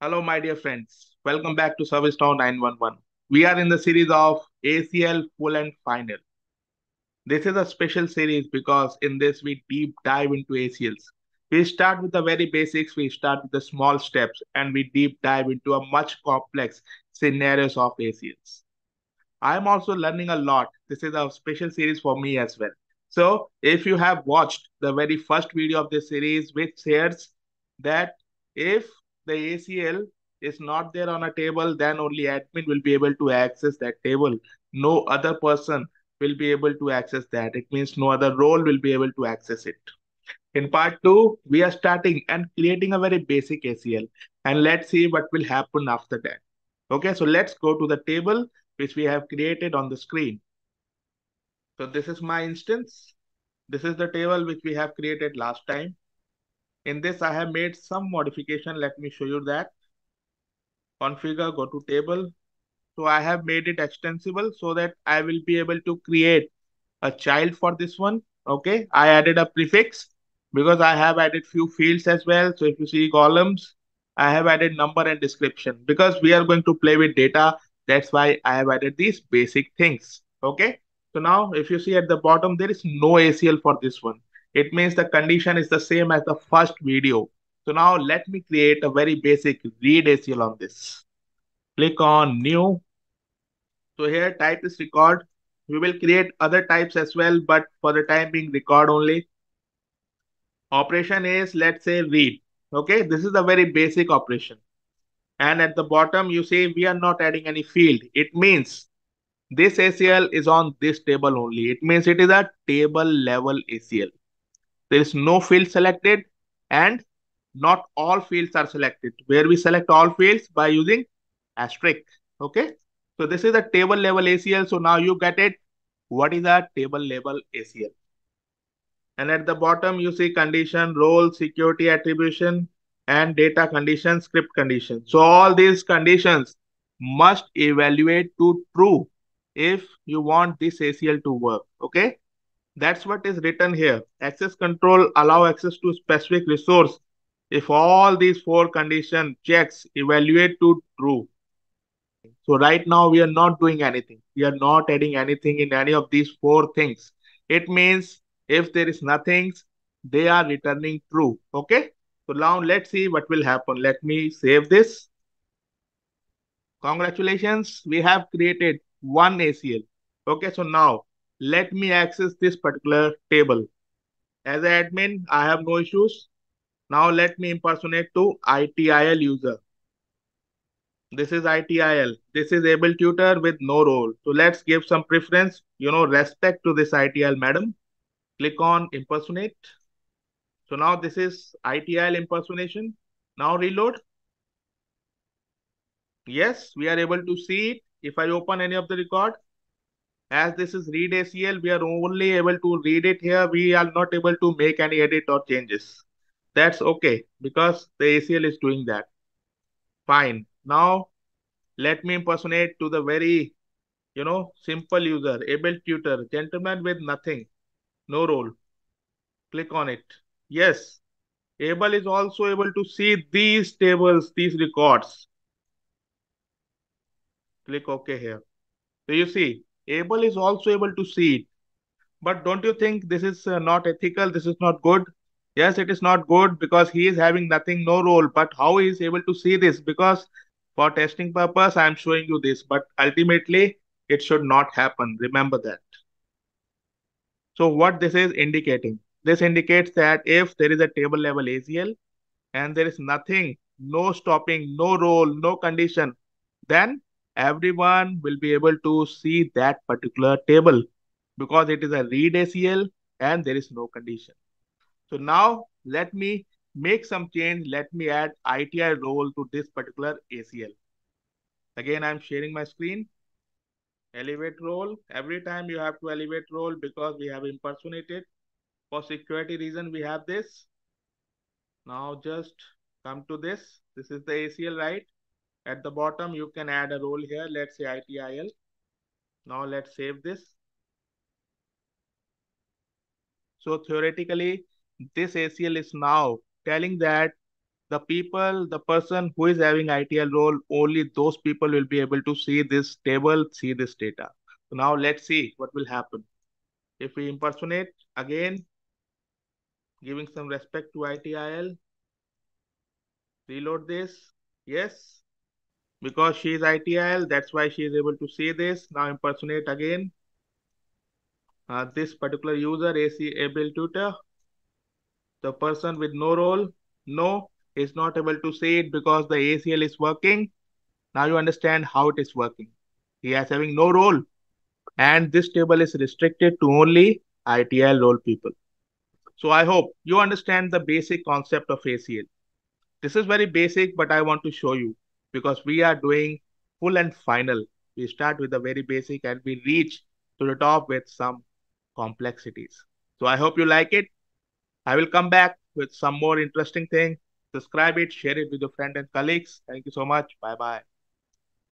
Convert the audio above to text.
Hello, my dear friends. Welcome back to ServiceNow 911. We are in the series of ACL Full and Final. This is a special series because in this we deep dive into ACLs. We start with the very basics, we start with the small steps, and we deep dive into a much complex scenarios of ACLs. I'm also learning a lot. This is a special series for me as well. So if you have watched the very first video of this series, which says that if the ACL is not there on a table, then only admin will be able to access that table. No other person will be able to access that. It means no other role will be able to access it. In part two, we are starting and creating a very basic ACL and let's see what will happen after that. Okay, so let's go to the table which we have created on the screen. So this is my instance. This is the table which we have created last time. In this, I have made some modification. Let me show you that. Configure, go to table. So I have made it extensible so that I will be able to create a child for this one. Okay, I added a prefix because I have added few fields as well. So if you see columns, I have added number and description because we are going to play with data. That's why I have added these basic things. Okay. So now if you see at the bottom, there is no ACL for this one. It means the condition is the same as the first video. So now let me create a very basic read ACL on this. Click on new. So here type is record. We will create other types as well, but for the time being record only. Operation is let's say read. Okay, this is a very basic operation. And at the bottom, you say we are not adding any field. It means this ACL is on this table only. It means it is a table level ACL. There is no field selected and not all fields are selected. Where we select all fields by using asterisk. Okay. So this is a table level ACL. So now you get it. What is a table level ACL? And at the bottom, you see condition, role, security attribution, and data condition, script condition. So all these conditions must evaluate to true if you want this ACL to work. Okay. That's what is written here. Access control allow access to specific resource if all these four condition checks evaluate to true. So right now we are not doing anything. We are not adding anything in any of these four things. It means if there is nothing, they are returning true. Okay. So now let's see what will happen. Let me save this. Congratulations. We have created one ACL. Okay. So now let me access this particular table. As an admin, I have no issues. Now let me impersonate to ITIL user. This is ITIL. This is Abel Tuter with no role. So let's give some preference, you know, respect to this ITIL madam. Click on impersonate. So now this is ITIL impersonation. Now reload. Yes, we are able to see it. If I open any of the record, as this is read ACL, we are only able to read it here. We are not Abel to make any edit or changes. That's okay because the ACL is doing that. Fine. Now let me impersonate to the very, you know, simple user, Abel Tuter, gentleman with nothing, no role. Click on it. Yes, able is also able to see these tables, these records. Click OK here. So you see, Abel is also able to see it. But don't you think this is uh, not ethical? This is not good? Yes, it is not good because he is having nothing, no role. But how he is able to see this? Because for testing purpose, I am showing you this. But ultimately, it should not happen. Remember that. So what this is indicating? This indicates that if there is a table level ACL and there is nothing, no stopping, no role, no condition, then everyone will be able to see that particular table because it is a read ACL and there is no condition. So now let me make some change. Let me add ITIL role to this particular ACL. Again, I'm sharing my screen. Elevate role. Every time you have to elevate role because we have impersonated. For security reason, we have this. Now just come to this. This is the ACL, right? At the bottom, you can add a role here. Let's say ITIL. Now let's save this. So theoretically, this ACL is now telling that the people, the person who is having ITIL role, only those people will be able to see this table, see this data. So now let's see what will happen. If we impersonate again, giving some respect to ITIL, reload this. Yes, because she is ITIL, that's why she is able to see this. Now impersonate again. Uh, this particular user, AC Abel Tuter, the person with no role, no, is not able to see it because the ACL is working. Now you understand how it is working. He is having no role. And this table is restricted to only ITIL role people. So I hope you understand the basic concept of ACL. This is very basic, but I want to show you because we are doing full and final. We start with the very basic and we reach to the top with some complexities. So I hope you like it. I will come back with some more interesting thing. Subscribe it, share it with your friends and colleagues. Thank you so much. Bye bye.